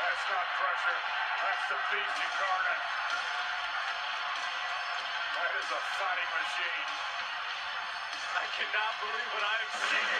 That's not pressure. That's the beast incarnate. That is a fighting machine. I cannot believe what I have seen.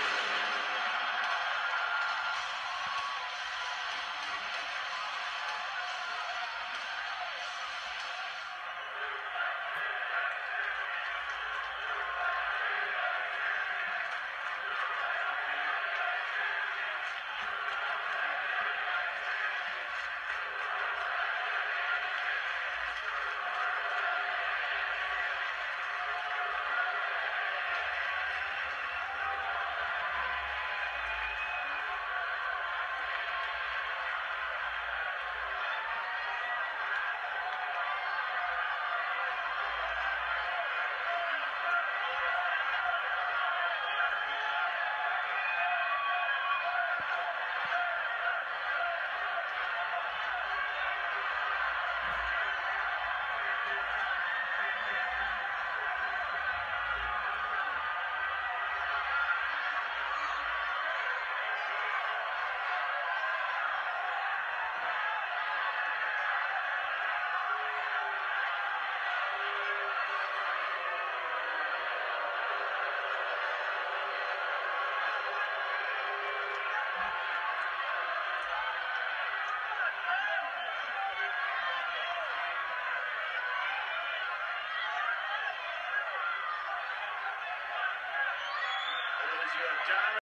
Ladies and gentlemen,